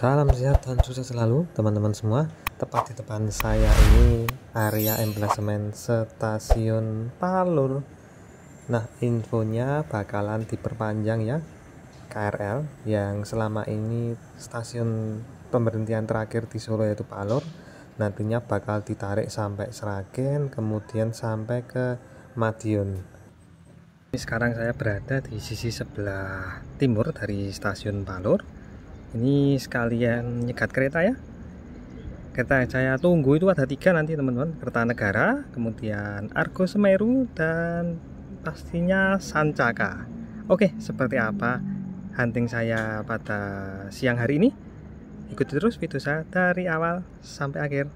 Salam sehat dan sukses selalu teman-teman semua. Tepat di depan saya ini area emplasemen stasiun Palur. Nah infonya bakalan diperpanjang ya KRL yang selama ini stasiun pemberhentian terakhir di Solo yaitu Palur Nantinya bakal ditarik sampai Seragen kemudian sampai ke Madiun. Sekarang saya berada di sisi sebelah timur dari stasiun Palur ini sekalian nyegat kereta ya. Kereta yang saya tunggu itu ada tiga nanti teman-teman. Kertanegara kemudian Argo Semeru dan pastinya Sancaka. Oke seperti apa hunting saya pada siang hari ini? Ikuti terus video saya dari awal sampai akhir.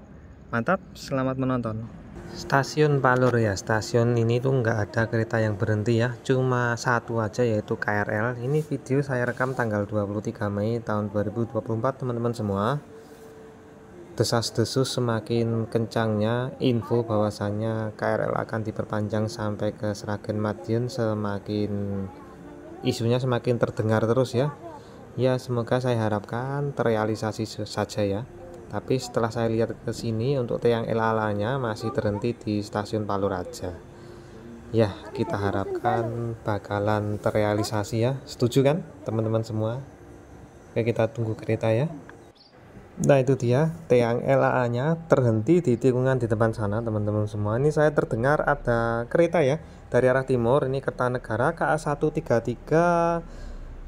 Mantap selamat menonton Stasiun Palur ya, stasiun ini tuh nggak ada kereta yang berhenti ya, cuma satu aja yaitu KRL. Ini video saya rekam tanggal 23 Mei tahun 2024 teman-teman semua. Desas-desus semakin kencangnya info bahwasannya KRL akan diperpanjang sampai ke Sragen Madiun semakin isunya semakin terdengar terus ya. Ya semoga saya harapkan terrealisasi saja ya tapi setelah saya lihat ke sini untuk tiang elalanya masih terhenti di stasiun Palu Raja. Ya kita harapkan bakalan terrealisasi ya. Setuju kan teman-teman semua? Oke kita tunggu kereta ya. Nah itu dia tiang LA nya terhenti di tikungan di depan sana teman-teman semua. Ini saya terdengar ada kereta ya dari arah timur. Ini Kertanegara KA 133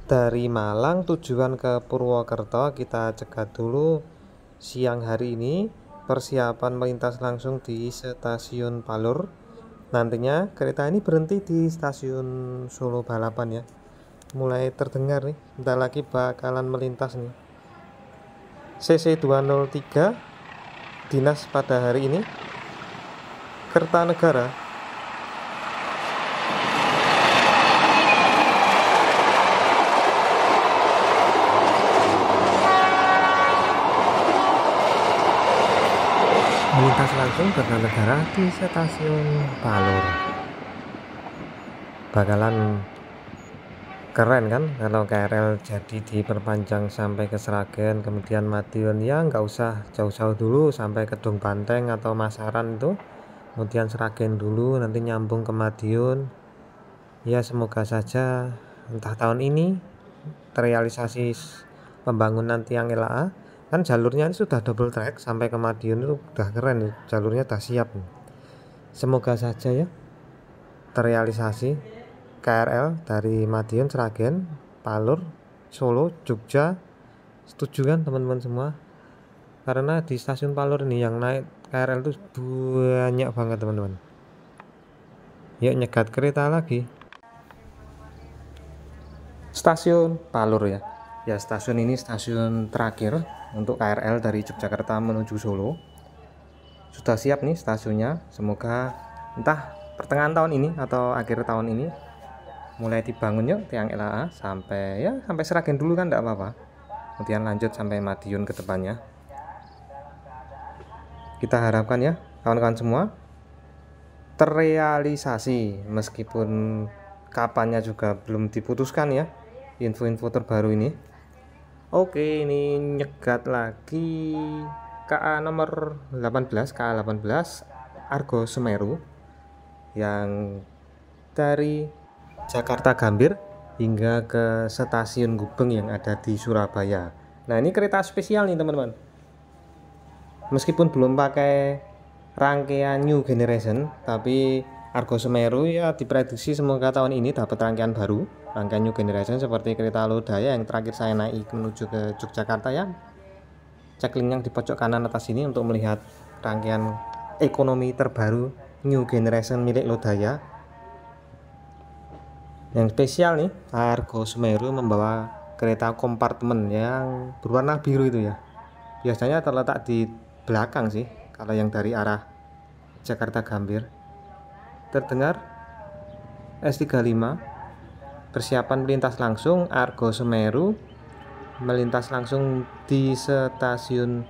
dari Malang tujuan ke Purwokerto. Kita cegat dulu siang hari ini persiapan melintas langsung di stasiun Palur. Nantinya kereta ini berhenti di stasiun Solo Balapan ya. Mulai terdengar nih bentar lagi bakalan melintas nih. CC 203 dinas pada hari ini. Kertanegara melintas langsung ke negara di stasiun Palur bakalan keren kan kalau KRL jadi diperpanjang sampai ke Seragen kemudian Madiun ya nggak usah jauh-jauh dulu sampai ke Dung Banteng atau Masaran itu. Kemudian Seragen dulu nanti nyambung ke Madiun. Ya semoga saja entah tahun ini terrealisasi pembangunan tiang LA kan jalurnya ini sudah double track sampai ke Madiun itu udah keren jalurnya udah siap semoga saja ya terrealisasi KRL dari Madiun Sragen Palur Solo Jogja. Setuju kan teman-teman semua? Karena di stasiun Palur ini yang naik KRL itu banyak banget teman-teman. Yuk nyegat kereta lagi. Stasiun Palur ya ya stasiun ini stasiun terakhir untuk KRL dari Yogyakarta menuju Solo. Sudah siap nih stasiunnya. Semoga entah pertengahan tahun ini atau akhir tahun ini mulai dibangun yuk tiang LAA sampai ya sampai Seragen dulu kan enggak apa-apa. Kemudian lanjut sampai Madiun ke depannya. Kita harapkan ya kawan-kawan semua terrealisasi. Meskipun kapannya juga belum diputuskan ya info-info terbaru ini Oke, ini nyegat lagi KA nomor 18, KA 18 Argo Semeru yang dari Jakarta Gambir hingga ke stasiun Gubeng yang ada di Surabaya. Nah, ini kereta spesial nih, teman-teman. Meskipun belum pakai rangkaian new generation, tapi Argo Semeru ya diprediksi semoga tahun ini dapat rangkaian baru. Rangkaian new generation seperti kereta Lodaya yang terakhir saya naik menuju ke Yogyakarta ya. Cek link yang di pojok kanan atas ini untuk melihat rangkaian ekonomi terbaru new generation milik Lodaya. Yang spesial nih Argo Semeru membawa kereta kompartemen yang berwarna biru itu ya. Biasanya terletak di belakang sih kalau yang dari arah Jakarta Gambir terdengar? S35 persiapan melintas langsung Argo Semeru. Melintas langsung di stasiun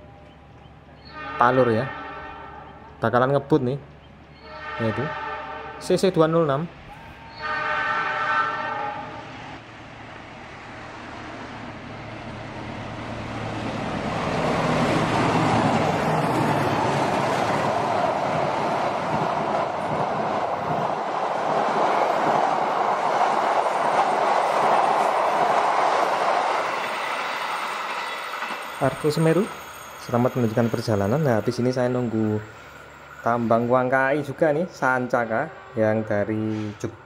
Palur ya. Bakalan ngebut nih. Yaitu CC206 Argo Semeru. Selamat melanjutkan perjalanan. Nah habis ini saya nunggu tambang Wangkai juga nih Sancaka yang dari Jog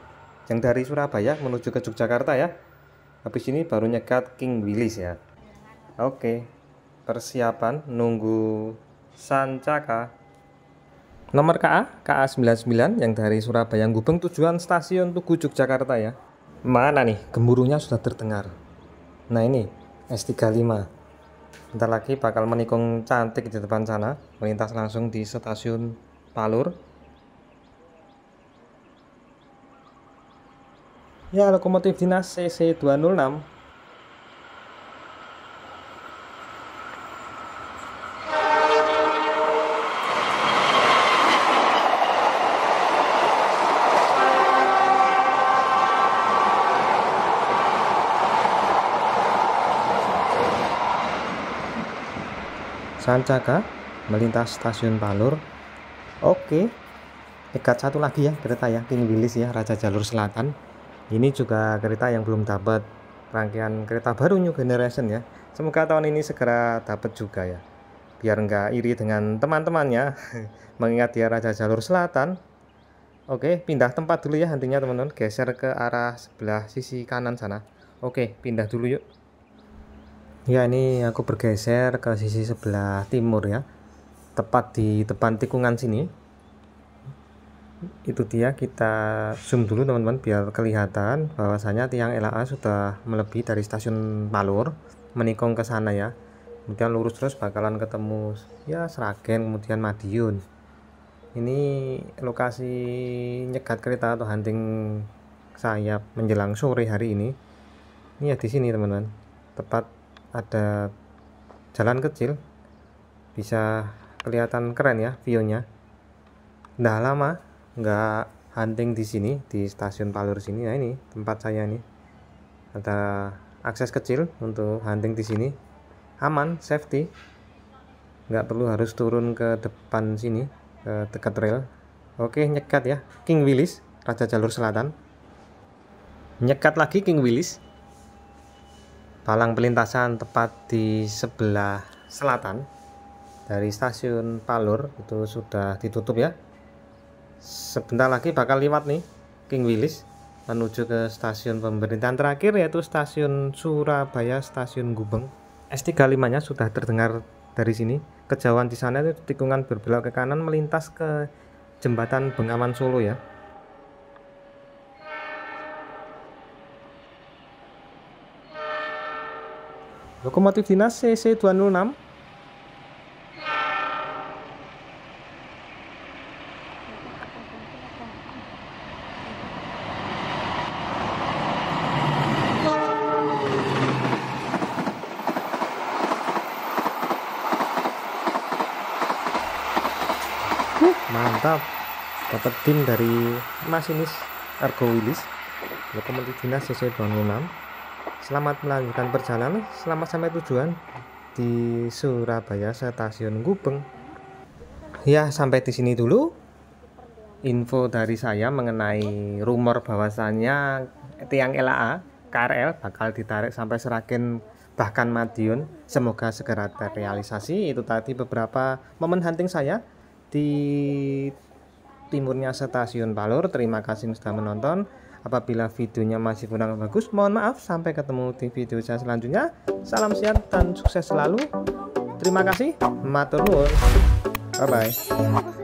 yang dari Surabaya menuju ke Yogyakarta ya. Habis ini baru nyekat King Willis ya. Oke persiapan nunggu Sancaka. Nomor KA KA99 yang dari Surabaya Gubeng. Tujuan stasiun Tugu Yogyakarta ya. Mana nih? Gemuruhnya sudah terdengar. Nah ini S35 Bentar lagi bakal menikung cantik di depan sana, melintas langsung di stasiun Palur. Ya, lokomotif dinas CC206 Sancaka melintas stasiun Palur. Oke dekat satu lagi ya kereta ya King Willis ya Raja Jalur Selatan. Ini juga kereta yang belum dapat rangkaian kereta baru New Generation ya. Semoga tahun ini segera dapat juga ya. Biar enggak iri dengan teman-temannya mengingat dia Raja Jalur Selatan. Oke pindah tempat dulu ya nantinya teman-teman. Geser ke arah sebelah sisi kanan sana. Oke pindah dulu yuk ya ini aku bergeser ke sisi sebelah timur ya. Tepat di depan tikungan sini. Itu dia kita zoom dulu teman-teman biar kelihatan bahwasanya tiang LA sudah melebihi dari stasiun Malur menikung ke sana ya. Kemudian lurus terus bakalan ketemu ya Seragen kemudian Madiun. Ini lokasi nyegat kereta atau hunting sayap menjelang sore hari ini. Ini ya di sini teman-teman. Tepat ada jalan kecil bisa kelihatan keren ya view-nya. Nggak lama nggak hunting di sini di stasiun Palur sini. Nah ini tempat saya nih ada akses kecil untuk hunting di sini. Aman safety. Nggak perlu harus turun ke depan sini ke dekat rel. Oke nyekat ya. King Willis Raja Jalur Selatan. Nyekat lagi King Willis palang pelintasan tepat di sebelah selatan dari stasiun Palur itu sudah ditutup ya. Sebentar lagi bakal lewat nih King Willis menuju ke stasiun pemerintahan terakhir yaitu stasiun Surabaya stasiun Gubeng. S35 nya sudah terdengar dari sini. Kejauhan di sana itu tikungan berbelok ke kanan melintas ke jembatan Bengawan Solo ya Lokomotif dinas CC206 mantap. Dapat tim dari masinis Argo Willis lokomotif dinas CC206 Selamat melanjutkan perjalanan, selamat sampai tujuan di Surabaya Stasiun Gubeng. Ya, sampai di sini dulu info dari saya mengenai rumor bahwasannya tiang LAA KRL bakal ditarik sampai Seragen bahkan Madiun. Semoga segera terrealisasi. Itu tadi beberapa momen hunting saya di timurnya stasiun Palur. Terima kasih sudah menonton. Apabila videonya masih kurang bagus, mohon maaf. Sampai ketemu di video saya selanjutnya. Salam sehat dan sukses selalu. Terima kasih. Matur nuwun. Bye bye.